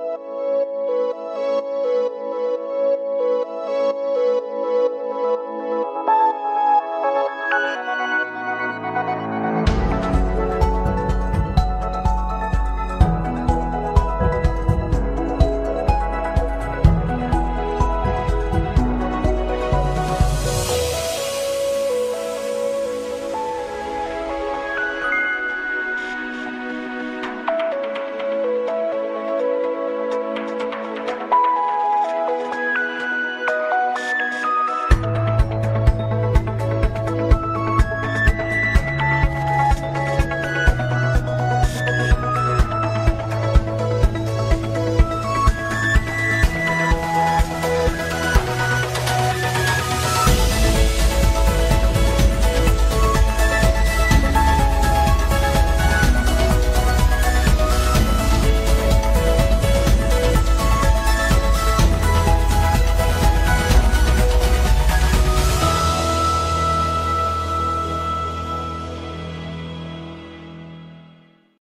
you